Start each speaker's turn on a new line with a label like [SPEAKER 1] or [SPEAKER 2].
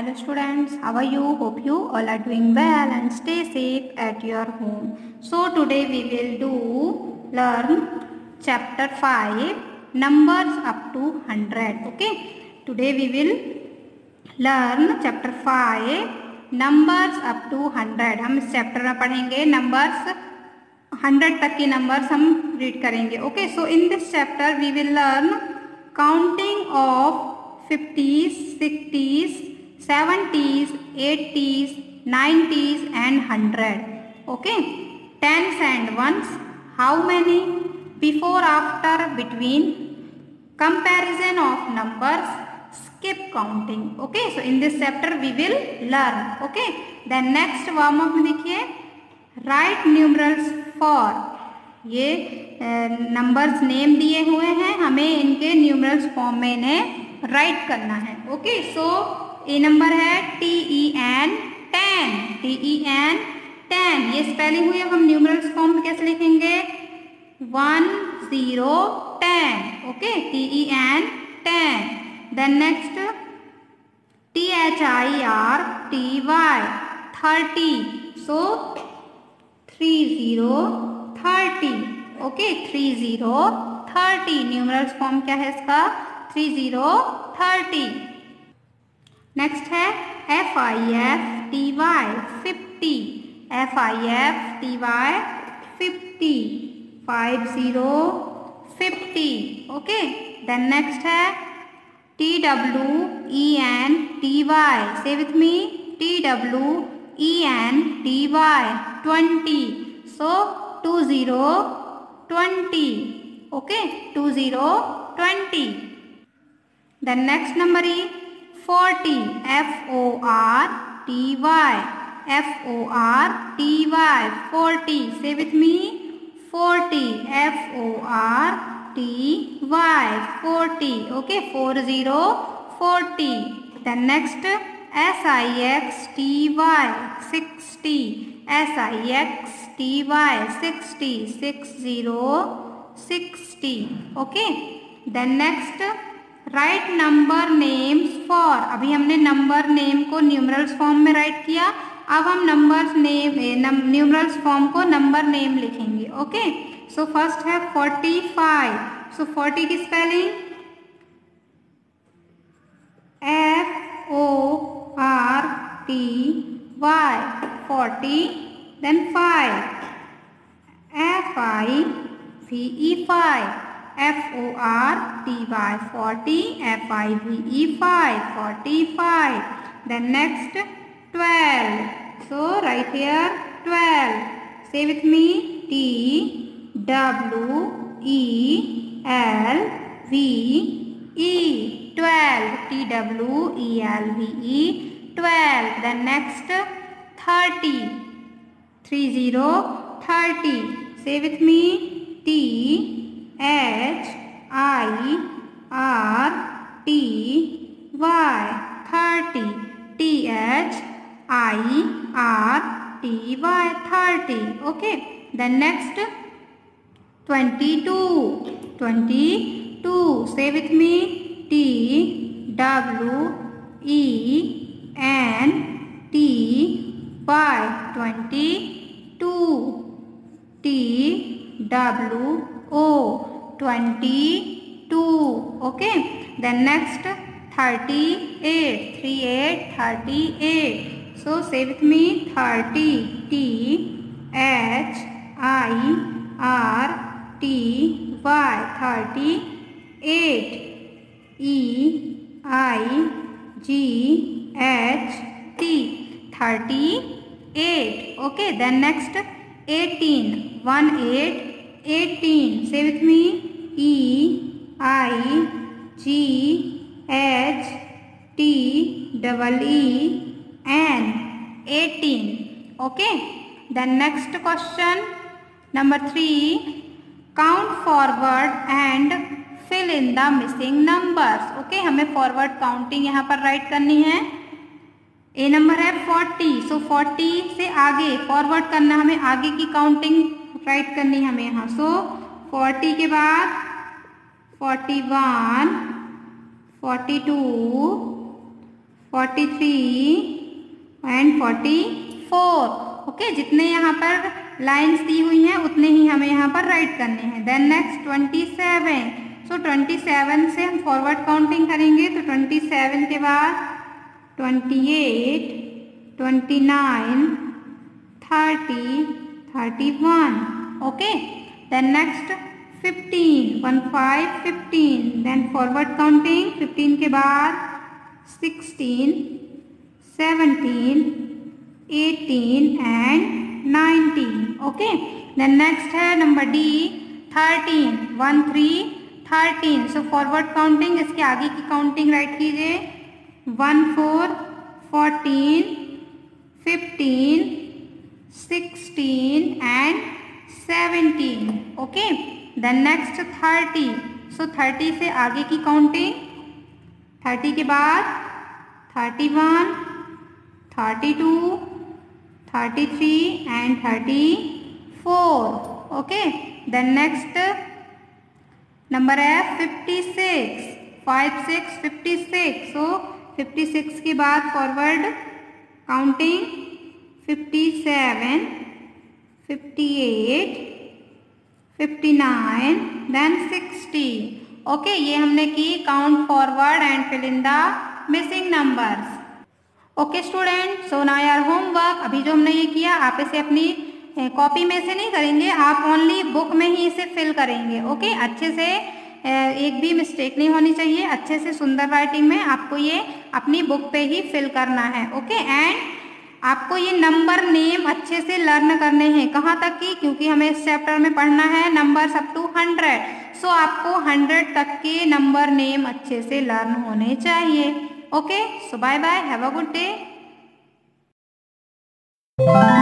[SPEAKER 1] hello students how are you hope you all are doing well and stay safe at your home so today we will do learn chapter 5 numbers up to 100 okay today we will learn chapter 5 numbers up to 100 हम इस chapter में पढ़ेंगे numbers 100 तक के numbers हम read करेंगे okay so in this chapter we will learn counting of 50s 60s seventies eighties nineties and hundred okay tens and ones how many before after between comparison of numbers skip counting okay so in this chapter we will learn okay then next warm up mein dekhiye write numerals for ये numbers name दिए हुए हैं हमें इनके numerals form में इन्हें write करना है ओके सो ए नंबर है T E N ten T E N ten ये स्पेलिंग हुई अब हम न्यूमरल्स फॉर्म में कैसे लिखेंगे one zero ten okay T E N ten then next T H I R T Y thirty so three zero thirty okay three zero thirty numerals form क्या है इसका थ्री जीरो थर्टी नेक्स्ट है F I F T Y fifty F I F T Y fifty five zero fifty okay then next है T W E N T Y say with me T W E N T Y twenty so two zero twenty okay two zero twenty then next number is forty f o r t y f o r t y forty say with me forty f o r t y forty okay four zero forty then next s i x t y sixty s i x t y sixty six zero sixty okay then next write number names for अभी हमने number name को numerals form में write किया अब हम number name numerals form को number name लिखेंगे okay so first है फोर्टी फाइव सो फोर्टी की spelling F O R T Y forty then five F I V E five F-O-R-T-Y 40 F-I-V-E 5 45 then next 12 so right here 12 say with me T W E L V E 12 T W E L V E 12 then next 30 30 30 say with me T HIRTY 30. THIRTY 30. Okay. Then next 22. Say with me. TWENTY 22. TWENTY O. twenty two. Okay. Then next thirty eight. Three eight thirty eight. So say with me thirty T. H. I. R. T. Y. thirty eight E. I. G. H. T. thirty eight. Okay. Then next eighteen. One eight. Eighteen say with me E I G H T double E N eighteen okay the next question number three count forward and fill in the missing numbers okay हमें forward counting यहाँ पर write करनी है ए number है forty so forty से आगे forward करना हमें आगे की काउंटिंग राइट करनी हमें यहाँ सो फोर्टी के बाद forty one forty two forty three and forty four okay जितने यहाँ पर लाइंस दी हुई हैं उतने ही हमें यहाँ पर राइट करने हैं then next twenty seven so twenty seven से हम फॉरवर्ड काउंटिंग करेंगे तो ट्वेंटी सेवन के बाद twenty eight twenty nine thirty 31 okay then next 15 1 5 15 then forward counting 15 के बाद 16 17 18 and 19 okay then next है number D 13 1 3 thirteen so forward counting इसके आगे की काउंटिंग राइट कीजिए one four fourteen fifteen seventeen okay then next thirty so thirty से आगे की काउंटिंग थर्टी के बाद thirty one thirty two thirty three and thirty four okay then next number है fifty six five six fifty six so fifty six के बाद forward counting fifty seven fifty eight 59 then 60 okay ये हमने की count forward and fill in the missing numbers okay student so ना यार homework अभी जो हमने ये किया आप इसे अपनी कॉपी में से नहीं करेंगे आप ओनली बुक में ही इसे फिल करेंगे ओके okay? अच्छे से एक भी मिस्टेक नहीं होनी चाहिए अच्छे से सुंदर राइटिंग में आपको ये अपनी बुक पे ही फिल करना है ओके okay? एंड आपको ये नंबर नेम अच्छे से लर्न करने हैं कहाँ तक की क्योंकि हमें इस चैप्टर में पढ़ना है number up to hundred so आपको हंड्रेड तक के नंबर नेम अच्छे से लर्न होने चाहिए okay so bye bye have a good day